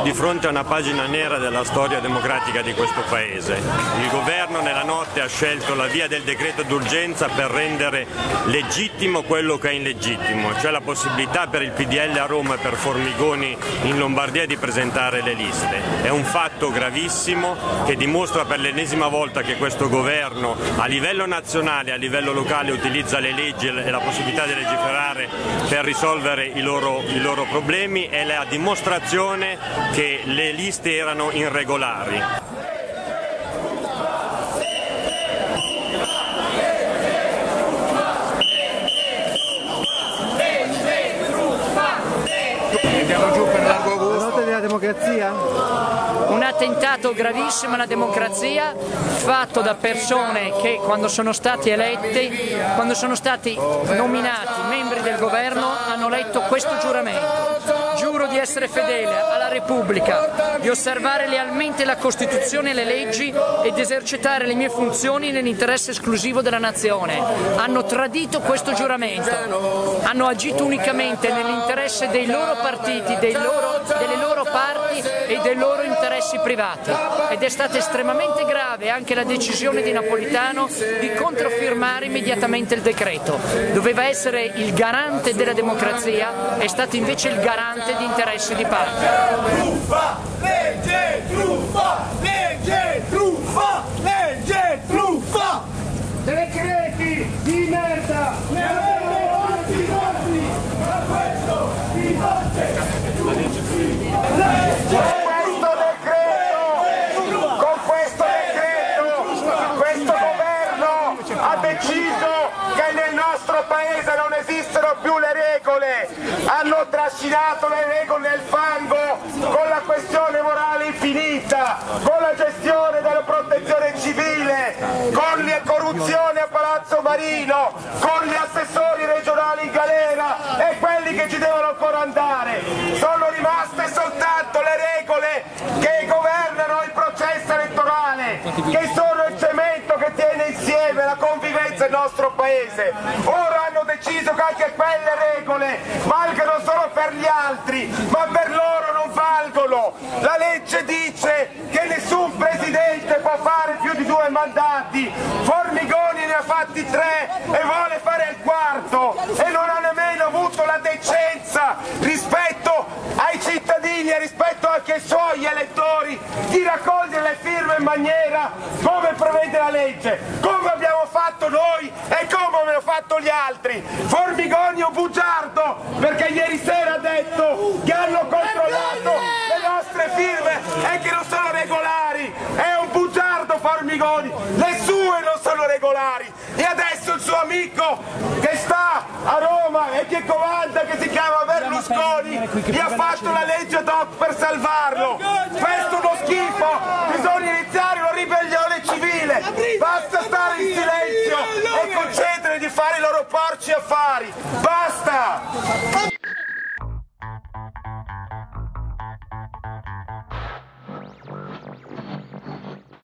di fronte a una pagina nera della storia democratica di questo Paese. Il governo nella notte ha scelto la via del decreto d'urgenza per rendere legittimo quello che è illegittimo, cioè la possibilità per il PDL a Roma e per Formigoni in Lombardia di presentare le liste. È un fatto gravissimo che dimostra per l'ennesima volta che questo governo a livello nazionale e a livello locale utilizza le leggi e la possibilità di legiferare per risolvere i loro, i loro problemi è la dimostrazione che le liste erano irregolari. Andiamo giù per largo La notte della democrazia? Un attentato gravissimo alla democrazia fatto da persone che quando sono stati eletti, quando sono stati nominati membri del governo hanno letto questo giuramento. Giuro di essere fedele alla Repubblica, di osservare lealmente la Costituzione e le leggi ed esercitare le mie funzioni nell'interesse esclusivo della nazione. Hanno tradito questo giuramento, hanno agito unicamente nell'interesse dei loro partiti, dei loro, delle loro parti e dei loro interessi privati. Ed è stata estremamente grave anche la decisione di Napolitano di controfirmare immediatamente il decreto. Doveva essere il garante della democrazia, è stato invece il garante di interessi di parte. Truffa, legge, truffa, legge, truffa, legge, truffa. Decreti di merda. Ne abbiamo tanti tanti, ma questo di notte. questo decreto, con questo decreto, questo governo ha deciso che nel nostro paese non esistono più le regole, hanno trascinato le regole nel fango con la questione morale infinita, con la gestione della protezione civile, con la corruzione a Palazzo Marino, con gli assessori regionali in galera e quelli che ci devono ancora andare. Sono rimaste soltanto le regole che governano il processo elettorale, che sono il cemento che tiene insieme la convivenza del nostro paese. Ora hanno deciso che anche quelle regole valgono solo per gli altri, ma per loro non valgono. La legge dice che nessun presidente può fare più di due mandati. Formigoni ne ha fatti tre e vuole fare il quarto e non ha nemmeno avuto la decenza rispetto ai cittadini e rispetto anche ai suoi elettori di raccogliere le firme in maniera come prevede la legge, come abbiamo fatto noi e come abbiamo fatto gli altri. Formigoni è un bugiardo perché ieri sera ha detto che hanno controllato le nostre firme e che non sono regolari. È un bugiardo Formigoni, le sue non sono regolari. E adesso il suo amico che sta a Roma e che comanda, che si chiama Berlusconi, gli ha fatto la legge ad hoc per salvarlo. Questo è uno schifo, affari, basta!